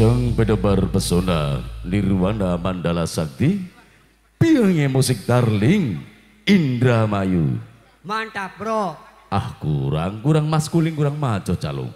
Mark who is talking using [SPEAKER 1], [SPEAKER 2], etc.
[SPEAKER 1] Sang pedebar pesona Nirwana Mandala Sakti Piangnya musik darling Indra Mayu.
[SPEAKER 2] Mantap bro.
[SPEAKER 1] Ah kurang, kurang maskulin, kurang maco calung